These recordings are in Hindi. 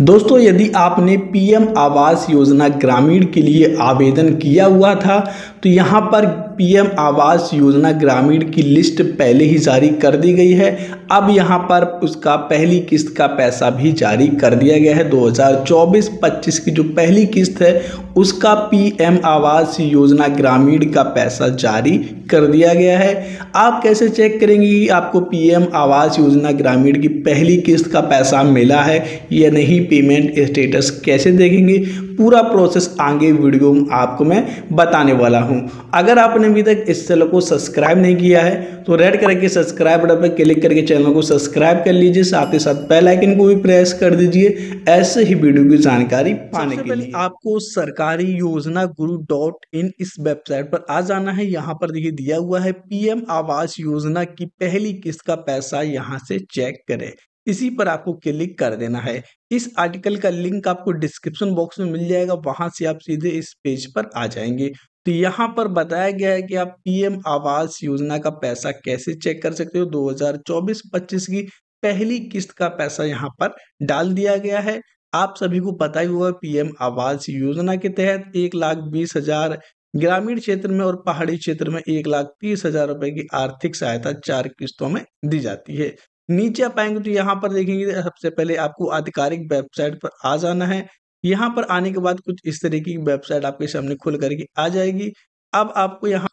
दोस्तों, यदि आपने पीएम आवास योजना ग्रामीण के लिए आवेदन किया हुआ था तो यहाँ पर पीएम आवास योजना ग्रामीण की लिस्ट पहले ही जारी कर दी गई है। अब यहाँ पर उसका पहली किस्त का पैसा भी जारी कर दिया गया है। 2024-25 की जो पहली किस्त है, उसका पीएम आवास योजना ग्रामीण का पैसा जारी कर दिया गया है। आप कैसे चेक करेंगे कि आपको पीएम आवास योजना ग्रामीण की पहली किस्त का पैसा मिला है या नहीं? पेमेंट स्टेटस कैसे देखेंगे? पूरा प्रोसेस आगे वीडियो में आपको मैं बताने वाला हूँ। अगर आपने अभी तक इस चैनल को सब्सक्राइब नहीं किया है तो रेड करके सब्सक्राइब बटन पर क्लिक करके चैनल को सब्सक्राइब कर लीजिए साथ ही साथ बेल आइकन को भी प्रेस कर दीजिए ऐसे ही वीडियो की जानकारी पाने के लिए। आपको सरकारी योजना गुरु डॉट इन इस वेबसाइट पर आ जाना है। यहाँ पर देखिए दिया हुआ है पीएम आवास योजना की पहली किस्त का पैसा यहाँ से चेक करें। इसी पर आपको क्लिक कर देना है। इस आर्टिकल का लिंक आपको डिस्क्रिप्शन बॉक्स में मिल जाएगा वहाँ से आप सीधे इस पेज पर आ जाएँगे। तो यहाँ पर बताया गया है कि आप पीएम आवास योजना का पैसा कैसे चेक कर सकते हो? 2024-25 की पहली किस्त का पैसा यहाँ पर डाल दिया गया है। आप सभी को पता ही हुआ पीएम आवास योजना के तहत एक लाख बीस हज़ार ग्रामीण क्षेत्र में और पहाड़ी क्षेत्र में एक लाख तीस हज़ार रुपए की आर्थिक सहायता चार किस्तों में दी जाती है। नीचे आप आएँगे तो यहाँ पर देखेंगे सबसे पहले आपको आधिकारिक वेबसाइट पर आ जाना है। यहाँ पर आने के बाद कुछ इस तरीके की वेबसाइट आपके सामने खुल करके आ जाएगी। अब आपको यहाँ,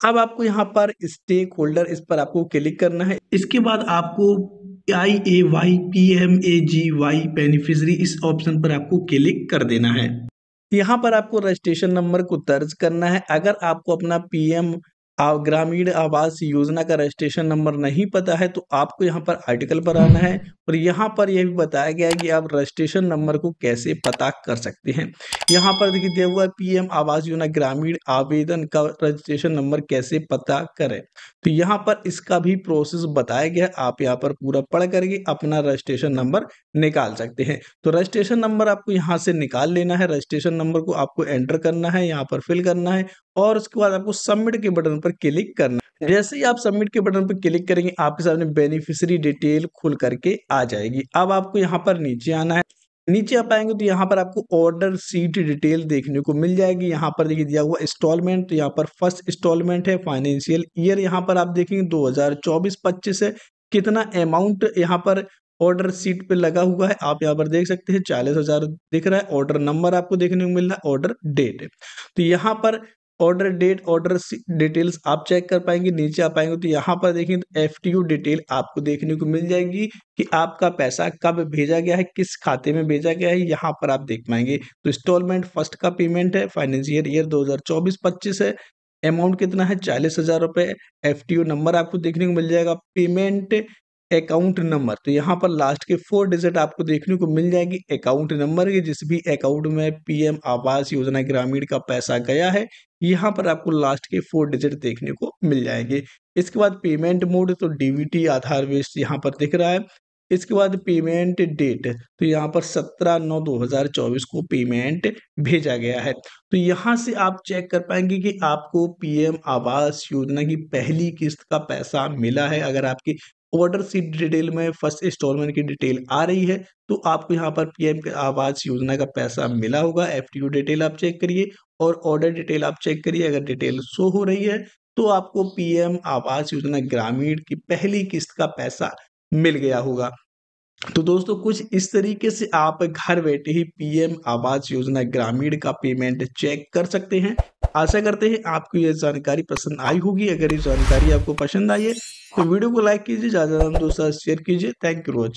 अब आपको यहाँ पर स्टेक होल्डर इस पर आपको क्लिक करना है। इसके बाद आपको I A Y P M A G Y beneficiary इस ऑप्शन पर आपको क्लिक कर देना है। यहाँ पर आपको रजिस्ट्रेशन नंबर को दर्ज करना है। अगर आपको अपना पी एम ग्रामीण आवास योजना का रजिस्ट्रेशन नंबर नहीं पता है तो आपको यहाँ पर आर्टिकल पर आना है। और यहाँ पर यह भी बताया गया है कि आप रजिस्ट्रेशन नंबर को कैसे पता कर सकते हैं। यहाँ पर देखिए दिया हुआ है पीएम आवास योजना ग्रामीण आवेदन का रजिस्ट्रेशन नंबर कैसे पता करें? तो यहाँ पर इसका भी प्रोसेस बताया गया है। आप यहाँ पर पूरा पढ़ करके अपना रजिस्ट्रेशन नंबर निकाल सकते हैं। तो रजिस्ट्रेशन नंबर आपको यहाँ से निकाल लेना है। रजिस्ट्रेशन नंबर को आपको एंटर करना है, यहाँ पर फिल करना है और उसके बाद आपको सबमिट के बटन पर क्लिक करना है। जैसे ही आप सबमिट के बटन पर क्लिक करेंगे, आपके सामने बेनिफिशियरी डिटेल खुल करके आ जाएगी। अब आपको यहाँ पर नीचे आना है। नीचे आप आएँगे तो यहाँ पर आपको ऑर्डर सीट डिटेल देखने को मिल जाएगी। यहाँ पर देखिए दिया हुआ इंस्टॉलमेंट तो यहाँ पर फ़र्स्ट इंस्टॉलमेंट है फाइनेंशियल ईयर यहाँ पर आप देखेंगे 2024-25 है। कितना अमाउंट यहाँ पर ऑर्डर सीट पे लगा हुआ है, आप यहाँ पर देख सकते हैं, चालीस हज़ार दिख रहा है। ऑर्डर नंबर आपको देखने को मिल रहा है ऑर्डर डेट तो यहाँ पर ऑर्डर डेट ऑर्डर डिटेल्स आप चेक कर पाएँगे, नीचे आ पाएँगे तो यहाँ पर देखें तो एफ़ डिटेल आपको देखने को मिल जाएगी कि आपका पैसा कब भेजा गया है, किस खाते में भेजा गया है, यहाँ पर आप देख पाएँगे। तो इंस्टॉलमेंट फ़र्स्ट का पेमेंट है फाइनेंशियल ईयर 2024-25 है। अमाउंट कितना है? चालीस हज़ार रुपए एफ़ नंबर आपको देखने को मिल जाएगा। पेमेंट अकाउंट नंबर तो यहाँ पर लास्ट के फोर डिजिट आपको देखने को मिल जाएगी। अकाउंट नंबर के जिस भी अकाउंट में पीएम आवास योजना ग्रामीण का पैसा गया है यहाँ पर आपको लास्ट के फोर डिजिट देखने को मिल जाएँगे। इसके बाद पेमेंट मोड तो डीबीटी आधार बेस्ड यहाँ पर दिख रहा है। इसके बाद पेमेंट डेट तो यहाँ पर 17 नौ 2024 को पेमेंट भेजा गया है। तो यहाँ से आप चेक कर पाएँगे कि आपको पीएम आवास योजना की पहली किस्त का पैसा मिला है। अगर आपकी ऑर्डर सीट डिटेल में फ़र्स्ट इंस्टॉलमेंट की डिटेल आ रही है तो आपको यहाँ पर पीएम आवास योजना का पैसा मिला होगा। एफ़ डिटेल आप चेक करिए और ऑर्डर डिटेल आप चेक करिए। अगर डिटेल शो हो रही है तो आपको पीएम आवास योजना ग्रामीण की पहली किस्त का पैसा मिल गया होगा। तो दोस्तों, कुछ इस तरीके से आप घर बैठे ही पीएम आवास योजना ग्रामीण का पेमेंट चेक कर सकते हैं। आशा करते हैं आपको ये जानकारी पसंद आई होगी। अगर ये जानकारी आपको पसंद आई है तो वीडियो को लाइक कीजिए, ज़्यादा ज़्यादा दोस्तों शेयर कीजिए। Thank you watching